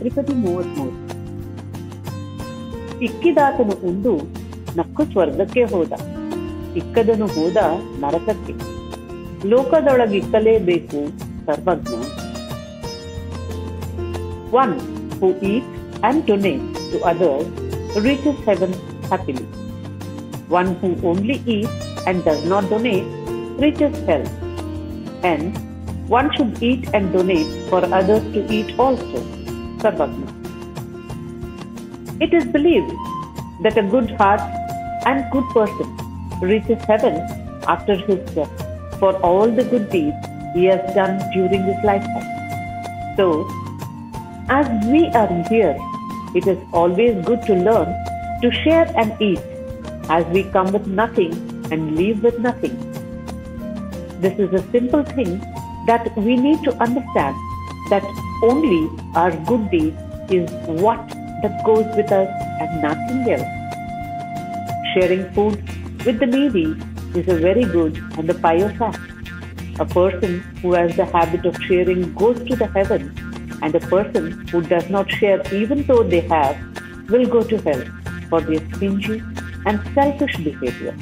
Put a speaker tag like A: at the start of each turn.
A: ತ್ರಿಪದಿ ಮೂವತ್ಮೂರು ಇಕ್ಕಿದಾತನು ಉಂಡು ನಕ್ಕು ಸ್ವರ್ಗಕ್ಕೆ ಹೋದ ಇಕ್ಕದನು ಹೋದ ನರಕಕ್ಕೆ ಲೋಕದೊಳಗಿಕ್ಕಲೇಬೇಕು ಸರ್ವಜ್ಞ one who eat and donate to others reaches heaven happily. One who only eats and does not donate reaches hell. Hence, one should eat and donate for others to eat also. Sarvagna. It is believed that a good heart and good person reaches heaven after his death for all the good deeds he has done during his lifetime. So, as we are here, it is always good to learn to share and eat as we come with nothing and leave with nothing. This is a simple thing that we need to understand that only our good deed is what that goes with us and nothing else. Sharing food with the needy is a very good and a pious act. A person who has the habit of sharing goes to the heaven, and a person who does not share even though they have will go to hell for their stingy and selfish behavior.